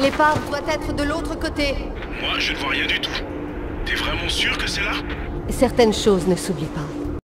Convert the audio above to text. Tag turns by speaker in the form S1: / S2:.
S1: L'épave doit être de l'autre côté.
S2: Moi, je ne vois rien du tout. T'es vraiment sûr que c'est là?
S1: Certaines choses ne s'oublient pas.